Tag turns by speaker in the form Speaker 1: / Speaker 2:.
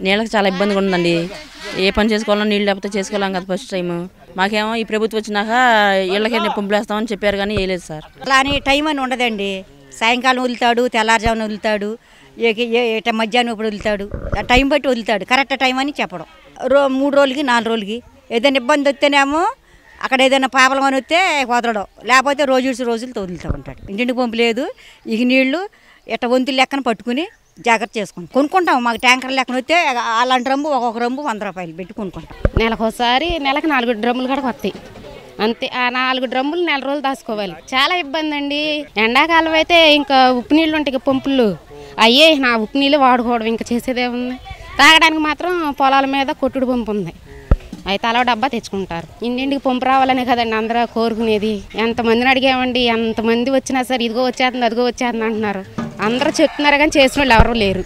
Speaker 1: నీళ్ళకి చాలా ఇబ్బందిగా ఉందండి. ఏ పని చేసుకోవాలో నీళ్ళు లేకపోతే చేసుకోలేం కదా ఫస్ట్ టైం మాకేమో ఈ ప్రభుత్వం వచ్చినాక ఇళ్ళకి పంపులు వేస్తామని చెప్పారు కానీ వేయలేదు సార్.
Speaker 2: అలా అని టైం అని ఉండదండి. సాయంకాలం వదులుతాడు తెల్లారుజామున వదులుతాడు ఏ- మధ్యాహ్నం ఇప్పుడు వదులుతాడు. టైం బట్టి వదులుతాడు. కరెక్ట్ టైం అని చెప్పడం. రో మూడు రోజులకి నాలుగు రోజులకి. ఏదైనా ఇబ్బంది వస్తేనేమో అక్కడ ఏదైనా పాపలం అని వస్తే వదలడం. లేకపోతే రోజు ఇడిచి రోజులతో వదులుతూ ఉంటాడు. ఇంటింటికి పంపు లేదు ఇక నీళ్ళు ఇట్ట వంతులు లెక్కన పట్టుకుని జాగ్రత్త చేసుకుంటాం. కొనుక్కుంటాం. మాకు ట్యాంకర్ లెక్కన వస్తే అలాంటి రంబు ఒక్కొక్క రంబు వంద రూపాయలు పెట్టి కొనుక్కుంటాం.
Speaker 3: నెలకోసారి నెలకు నాలుగు డ్రమ్ములు కూడా వస్తాయి. అంతే ఆ నాలుగు డ్రమ్ములు నెల రోజులు దాచుకోవాలి. చాలా ఇబ్బంది అండి. ఎండాకాలం అయితే ఇంకా ఉప్పు నీళ్ళు ఉంటాయి పంపులు. అయ్యే నా ఉప్పు నీళ్ళు వాడుకోవడం ఇంకా చేసేదేముంది తాగడానికి మాత్రం పొలాల మీద కొట్టుడు పంపు ఉంది. అయితే అలా డబ్బా తెచ్చుకుంటారు. ఇంటింటికి పంపు రావాలనే కదండి అందరూ కోరుకునేది. ఎంతమందిని అడిగామండి? ఎంతమంది వచ్చినా సరే ఇదిగో వచ్చేస్తుంది అదిగో వచ్చేస్తుంది అంటున్నారు. అందరూ చెప్తున్నారు కానీ చేసిన వాళ్ళు ఎవరు లేరు.